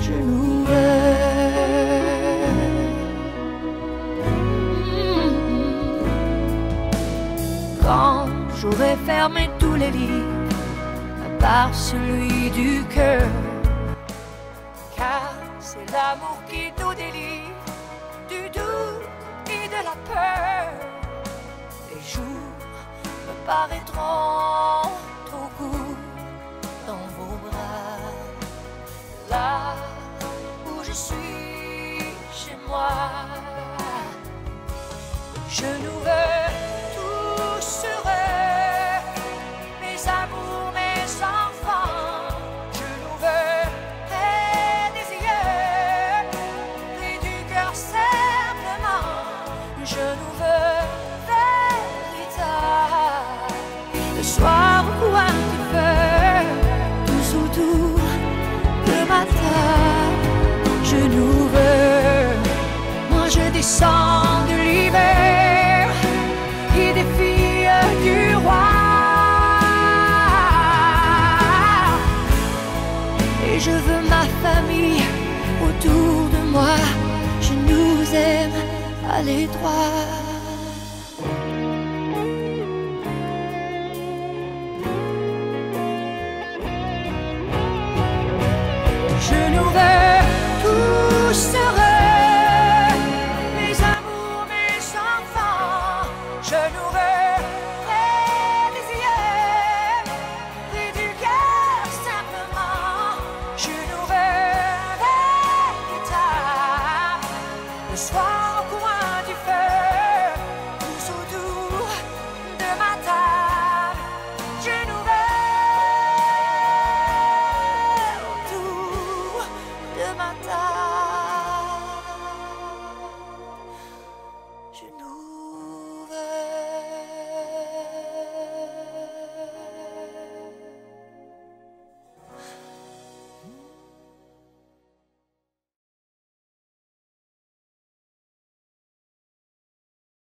je. Quand j'aurai fermé tous les livres, à part celui du cœur, car c'est l'amour qui nous délivre du doute et de la peur. Les jours me paraîtront je suis chez moi, je nous Descends de l'hiver des filles du roi. Et je veux ma famille autour de moi. Je nous aime à l'étroit.